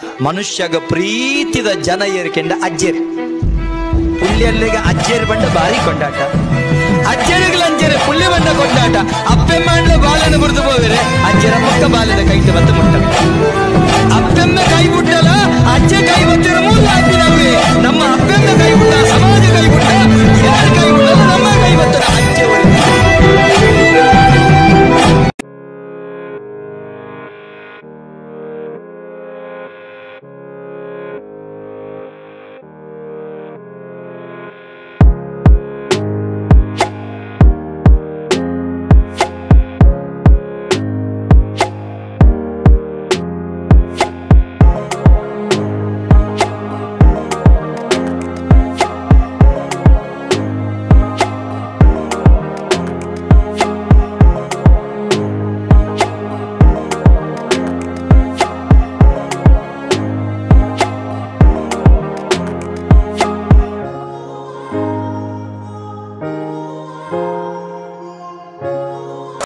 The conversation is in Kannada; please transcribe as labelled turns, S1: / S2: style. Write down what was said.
S1: ಮನುಷ್ಯಗ ಪ್ರೀತಿದ ಜನ ಏರ್ಕೆಂಡ ಅಜ್ಜೇರಿ. ಪುಳ್ಳಿಯಲ್ಲಿಗೆ ಅಜ್ಜೇರ್ ಬಂಡ ಭಾರಿ ಕೊಂಡಾಟ. ಅಜ್ಜೇರಿಗಳ ಅಂಜೇರಿ ಪುಲ್ಯ ಬಂಡ ಕೊಂಡಾಟ. ಅಪ್ಪೆ ಅಪ್ಪೆಮ್ಮ ಬಾಲನ ಬುರ್ದು ಹೋದರೆ ಅಜ್ಜರ ಮುಖ ಬಾಲದ ಕೈಟ್ ಬಂದು ಮುಟ್ಟ.